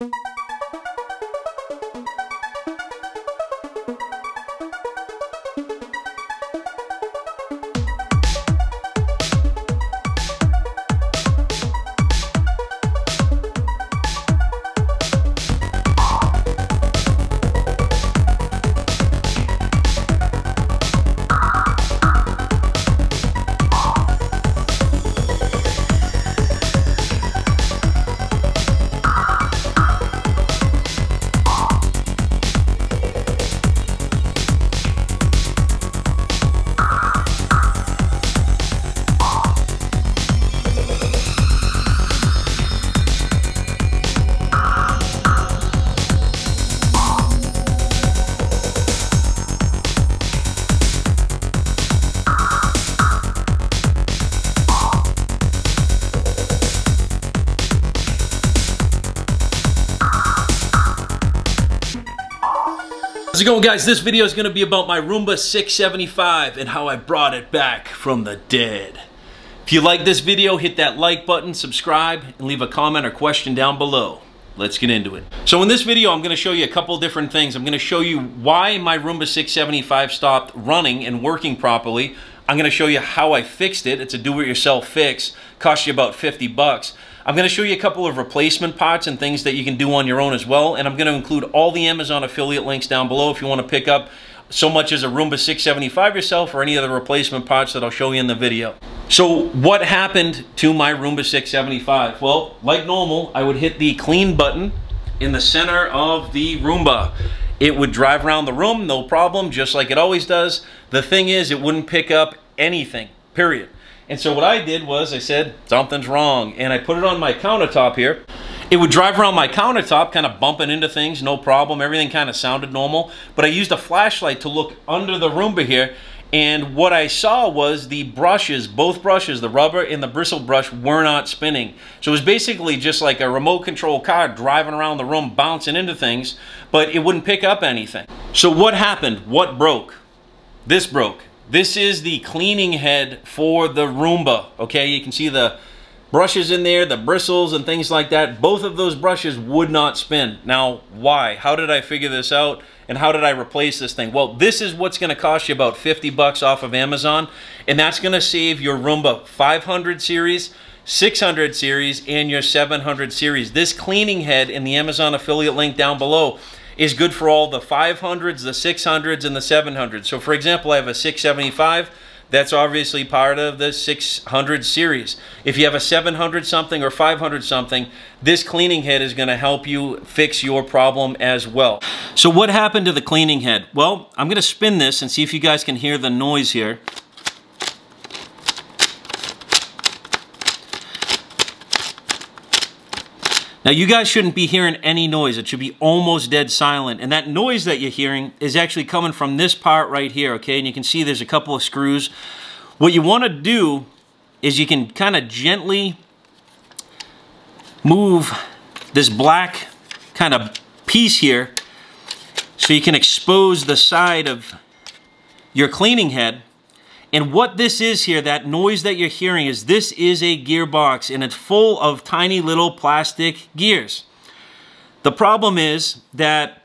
you. How's it going guys? This video is going to be about my Roomba 675 and how I brought it back from the dead. If you like this video, hit that like button, subscribe, and leave a comment or question down below. Let's get into it. So in this video, I'm going to show you a couple different things. I'm going to show you why my Roomba 675 stopped running and working properly. I'm going to show you how I fixed it. It's a do-it-yourself fix. Cost you about 50 bucks. I'm going to show you a couple of replacement parts and things that you can do on your own as well. And I'm going to include all the Amazon affiliate links down below if you want to pick up so much as a Roomba 675 yourself or any of the replacement parts that I'll show you in the video. So what happened to my Roomba 675? Well, like normal, I would hit the clean button in the center of the Roomba. It would drive around the room, no problem, just like it always does. The thing is, it wouldn't pick up anything, period. And so what I did was I said, something's wrong. And I put it on my countertop here. It would drive around my countertop, kind of bumping into things, no problem. Everything kind of sounded normal. But I used a flashlight to look under the Roomba here. And what I saw was the brushes, both brushes, the rubber and the bristle brush, were not spinning. So it was basically just like a remote control car driving around the room, bouncing into things, but it wouldn't pick up anything. So what happened? What broke? This broke. This is the cleaning head for the Roomba, okay? You can see the brushes in there, the bristles and things like that. Both of those brushes would not spin. Now, why? How did I figure this out? And how did I replace this thing? Well, this is what's gonna cost you about 50 bucks off of Amazon, and that's gonna save your Roomba 500 series, 600 series, and your 700 series. This cleaning head in the Amazon affiliate link down below is good for all the 500s, the 600s, and the 700s. So for example, I have a 675. That's obviously part of the 600 series. If you have a 700 something or 500 something, this cleaning head is going to help you fix your problem as well. So what happened to the cleaning head? Well, I'm going to spin this and see if you guys can hear the noise here. Now you guys shouldn't be hearing any noise. It should be almost dead silent. And that noise that you're hearing is actually coming from this part right here, okay? And you can see there's a couple of screws. What you want to do is you can kind of gently move this black kind of piece here so you can expose the side of your cleaning head and what this is here, that noise that you're hearing is this is a gearbox and it's full of tiny little plastic gears. The problem is that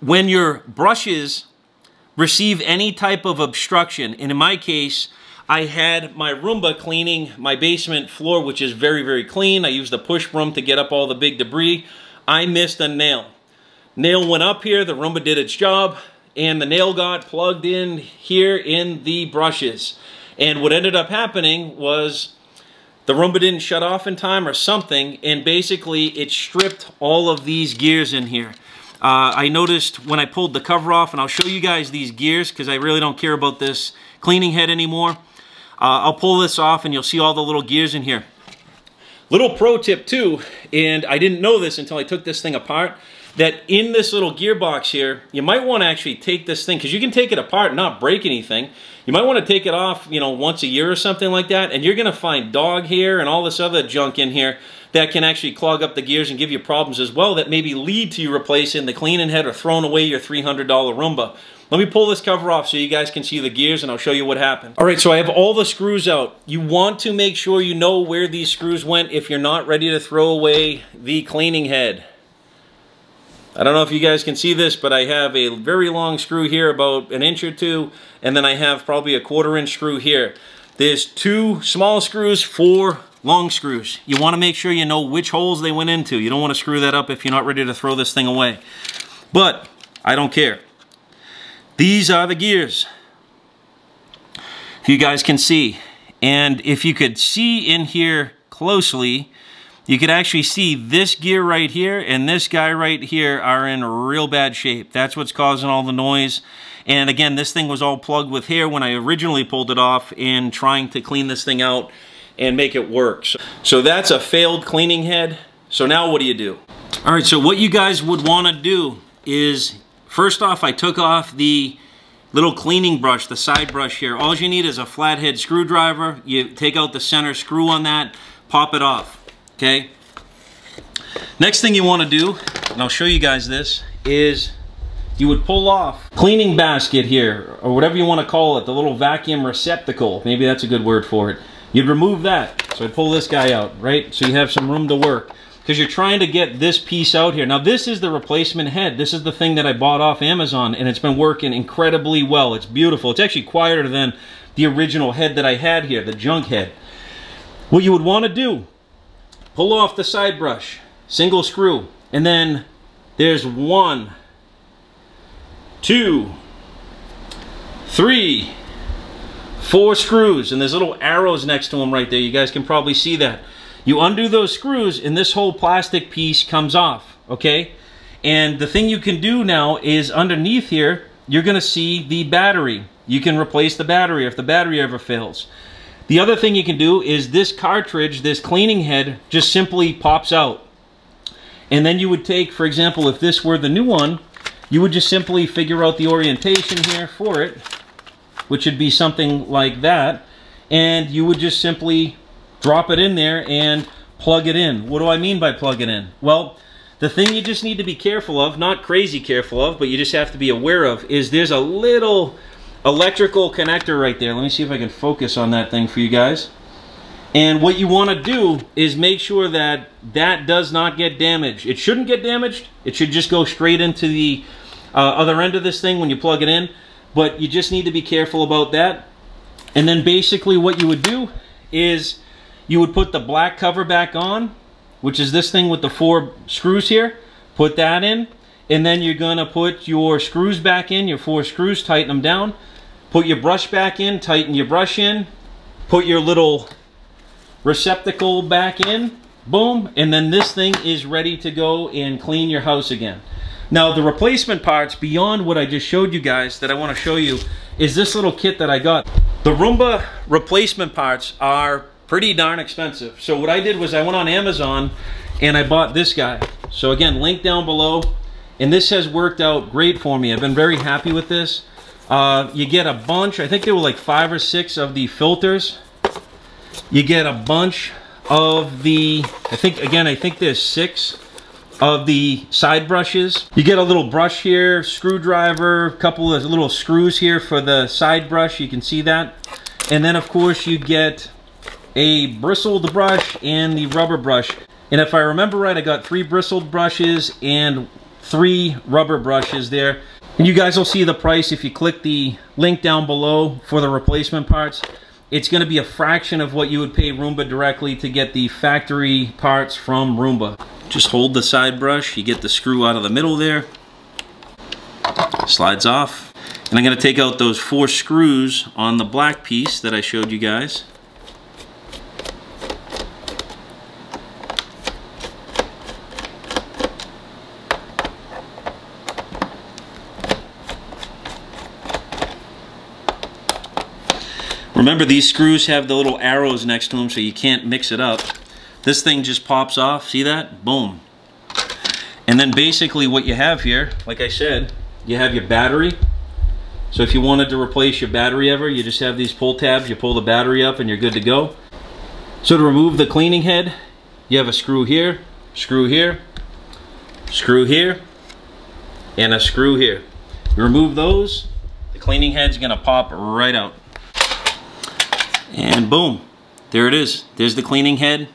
when your brushes receive any type of obstruction, and in my case, I had my Roomba cleaning my basement floor, which is very, very clean. I used the push broom to get up all the big debris. I missed a nail. Nail went up here, the Roomba did its job and the nail got plugged in here in the brushes. And what ended up happening was the Roomba didn't shut off in time or something, and basically it stripped all of these gears in here. Uh, I noticed when I pulled the cover off, and I'll show you guys these gears because I really don't care about this cleaning head anymore. Uh, I'll pull this off and you'll see all the little gears in here. Little pro tip too, and I didn't know this until I took this thing apart that in this little gearbox here, you might want to actually take this thing, because you can take it apart and not break anything. You might want to take it off, you know, once a year or something like that, and you're going to find dog hair and all this other junk in here that can actually clog up the gears and give you problems as well that maybe lead to you replacing the cleaning head or throwing away your $300 Roomba. Let me pull this cover off so you guys can see the gears and I'll show you what happened. All right, so I have all the screws out. You want to make sure you know where these screws went if you're not ready to throw away the cleaning head. I don't know if you guys can see this, but I have a very long screw here, about an inch or two, and then I have probably a quarter inch screw here. There's two small screws, four long screws. You want to make sure you know which holes they went into. You don't want to screw that up if you're not ready to throw this thing away. But I don't care. These are the gears. If you guys can see. And if you could see in here closely, you could actually see this gear right here and this guy right here are in real bad shape. That's what's causing all the noise. And again, this thing was all plugged with hair when I originally pulled it off in trying to clean this thing out and make it work. So, so that's a failed cleaning head. So now what do you do? All right, so what you guys would want to do is, first off, I took off the little cleaning brush, the side brush here. All you need is a flathead screwdriver. You take out the center screw on that, pop it off, okay? Next thing you want to do, and I'll show you guys this, is you would pull off cleaning basket here, or whatever you want to call it, the little vacuum receptacle. Maybe that's a good word for it. You'd remove that. So I'd pull this guy out, right? So you have some room to work. Because you're trying to get this piece out here. Now this is the replacement head. This is the thing that I bought off Amazon and it's been working incredibly well. It's beautiful. It's actually quieter than the original head that I had here, the junk head. What you would want to do, pull off the side brush, single screw, and then there's one, two, three, four screws, and there's little arrows next to them right there. You guys can probably see that. You undo those screws, and this whole plastic piece comes off, okay? And the thing you can do now is underneath here, you're gonna see the battery. You can replace the battery if the battery ever fails. The other thing you can do is this cartridge, this cleaning head, just simply pops out. And then you would take, for example, if this were the new one, you would just simply figure out the orientation here for it, which would be something like that. And you would just simply drop it in there and plug it in. What do I mean by plug it in? Well, the thing you just need to be careful of, not crazy careful of, but you just have to be aware of, is there's a little electrical connector right there. Let me see if I can focus on that thing for you guys. And what you want to do is make sure that that does not get damaged. It shouldn't get damaged. It should just go straight into the uh, other end of this thing when you plug it in. But you just need to be careful about that. And then basically what you would do is you would put the black cover back on, which is this thing with the four screws here. Put that in. And then you're going to put your screws back in, your four screws, tighten them down. Put your brush back in, tighten your brush in. Put your little receptacle back in, boom, and then this thing is ready to go and clean your house again. Now the replacement parts beyond what I just showed you guys that I want to show you is this little kit that I got. The Roomba replacement parts are pretty darn expensive. So what I did was I went on Amazon and I bought this guy. So again, link down below. And this has worked out great for me. I've been very happy with this. Uh, you get a bunch, I think there were like five or six of the filters you get a bunch of the, I think, again, I think there's six of the side brushes. You get a little brush here, screwdriver, a couple of little screws here for the side brush, you can see that. And then of course you get a bristled brush and the rubber brush. And if I remember right, I got three bristled brushes and three rubber brushes there. And you guys will see the price if you click the link down below for the replacement parts it's going to be a fraction of what you would pay Roomba directly to get the factory parts from Roomba. Just hold the side brush, you get the screw out of the middle there, slides off. And I'm going to take out those four screws on the black piece that I showed you guys. Remember these screws have the little arrows next to them so you can't mix it up. This thing just pops off, see that? Boom. And then basically what you have here, like I said, you have your battery. So if you wanted to replace your battery ever, you just have these pull tabs, you pull the battery up and you're good to go. So to remove the cleaning head, you have a screw here, screw here, screw here, and a screw here. You remove those, the cleaning head's gonna pop right out. And boom, there it is. There's the cleaning head.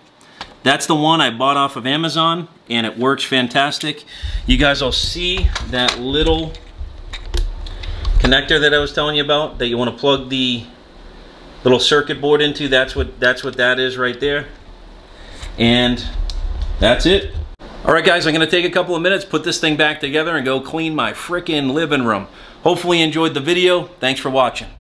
That's the one I bought off of Amazon and it works fantastic. You guys will see that little connector that I was telling you about that you want to plug the little circuit board into. That's what that's what that is right there. And that's it. All right, guys, I'm gonna take a couple of minutes, put this thing back together and go clean my frickin' living room. Hopefully you enjoyed the video. Thanks for watching.